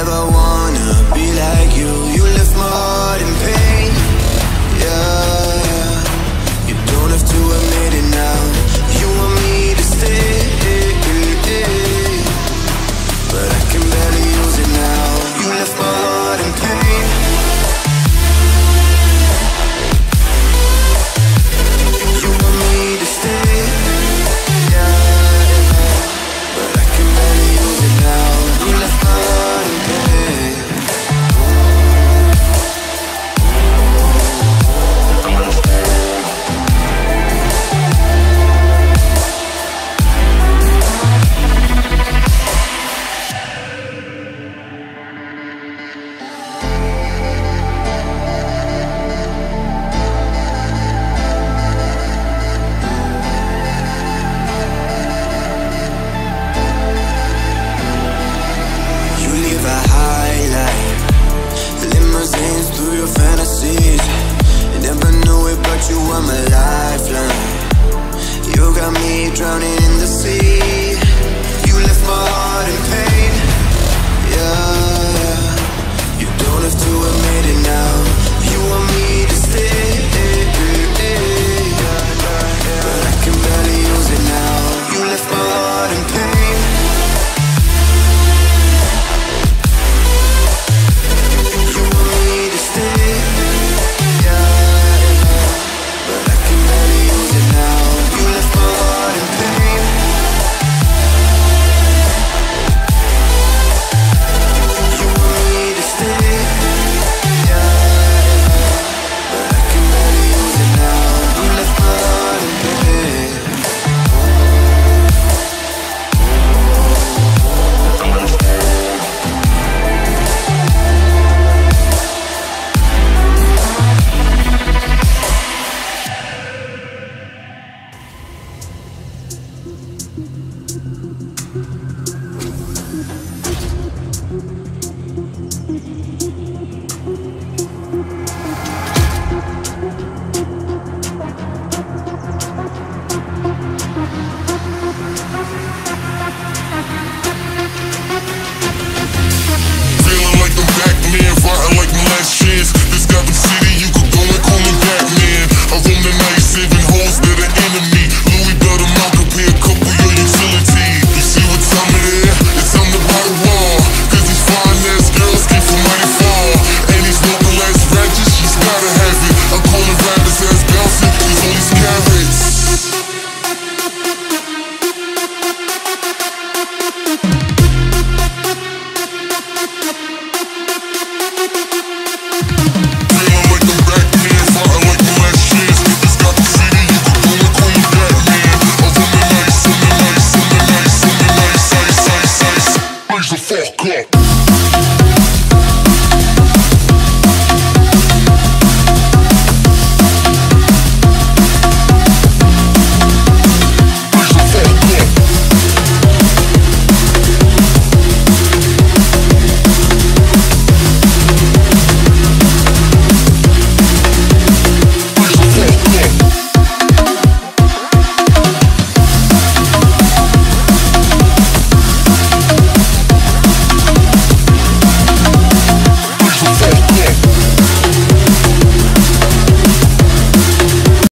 ever wanna be like you.